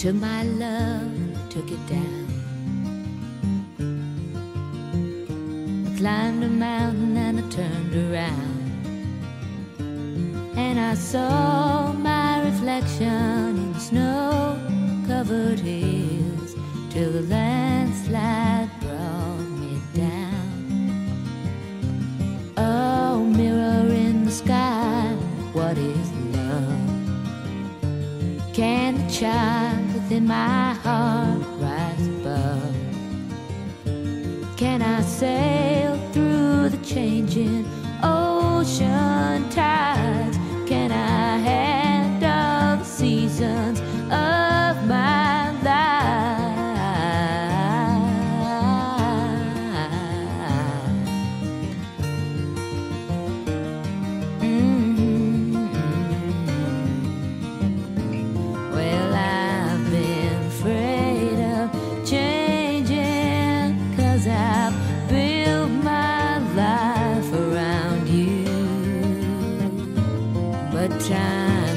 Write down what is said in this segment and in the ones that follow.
took my love, took it down. I climbed a mountain and I turned around. And I saw my reflection in snow covered hills till the landslide my heart rise above? Can I sail through the changing ocean tides? Can I handle the seasons time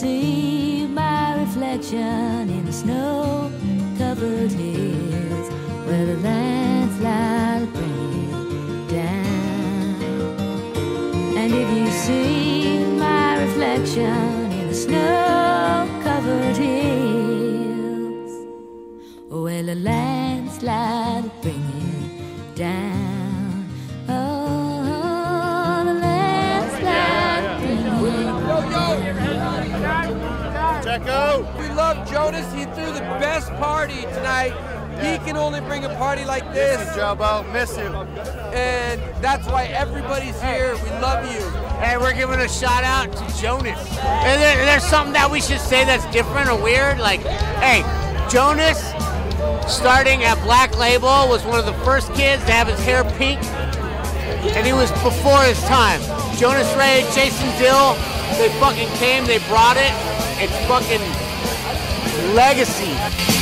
see my reflection in the snow covered hills where the landslide bring it down. And if you see my reflection in the snow covered hills, well, a landslide bring it down. Checo! We love Jonas. He threw the best party tonight. He can only bring a party like this. Jobo, miss you. And that's why everybody's here. We love you. Hey, we're giving a shout out to Jonas. And there, there's something that we should say that's different or weird. Like, hey, Jonas, starting at Black Label, was one of the first kids to have his hair pink, and he was before his time. Jonas Wray, Jason Dill, they fucking came, they brought it. It's fucking legacy.